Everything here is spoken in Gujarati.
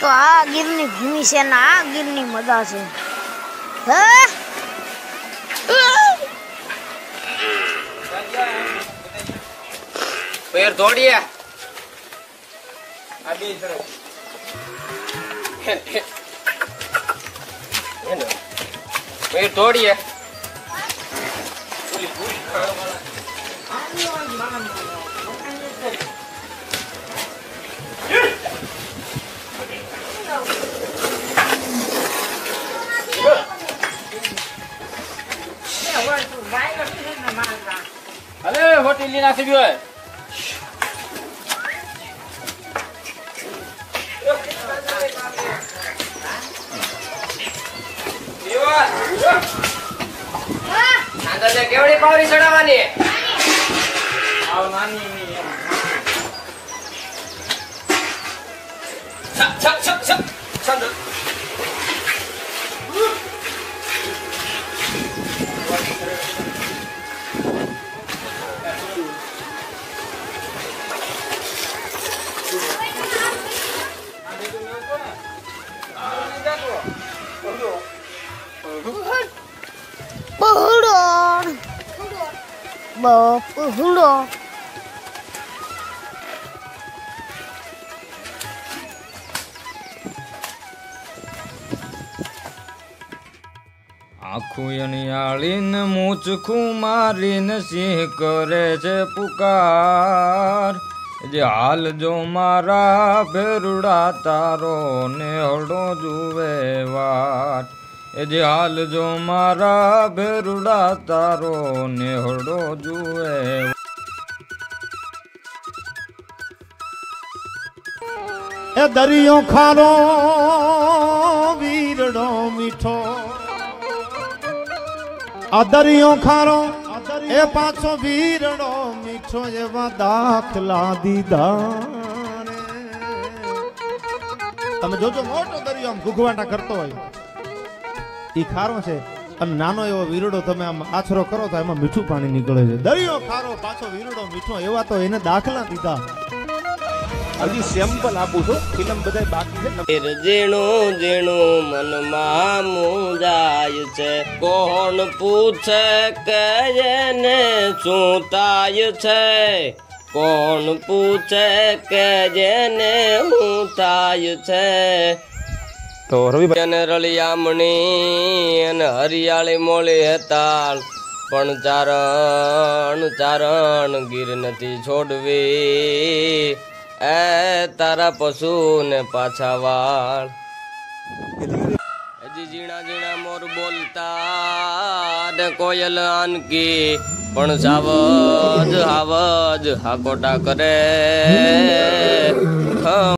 ગીરની ભૂમિ છે ને આ ગીરની મજા છે. પેર દોડીએ આ બે પેર દોડીએ અલે હોટી ની નાખી હોય. કેવડી પાવડી ચડાવવાની? આવ નાની છક છક છક છક બહુડો આખું અણિયાળીને મૂચખું મારીને સિંહ કરે છે પુકાર. જે હાલ જો મારા ભેરુડા તારો ને હળો જુવે વાત એ જે હાલ જો મારા ભેરુડા તારો નેહડો જુએ. એ દરિયો ખારો વીરડો મીઠો. આ દરિયો ખારો એ પાછો વીરડો મીઠો એવા દાખલા દીધા. તમે જોજો મોટો દરિયો આમ ઘૂઘવાટા કરતો હોય. ઈ ખારો છે. અને નાનો એવો વીરડો તમે આમ આછરો કરો તો એમાં મીઠું પાણી નીકળે છે. દરિયો ખારો પાછો વીરડો મીઠો. એવા તો એને દાખલા દીધા. હજી સેમ્પલ આપું છું. ફિલ્મ બધાય બાકી છે. ઝીણું જેણો મનમાં મુંજાય છે. કોણ પૂછે કે એને શું થાય છે? કોણ પૂછે કે જેને હું થાય છે? તો રવિભાઈ અને હરિયાળી મોળી હેતાલ પણ ચારણ ચારણ ગીર નથી છોડવી. એ તારા પશુ ને પાછા વાળ. હજી ઝીણા ઝીણા મોર બોલતા ને કોયલ આનકી. પણ સાવજ, હાવજ હાકોટા કરે.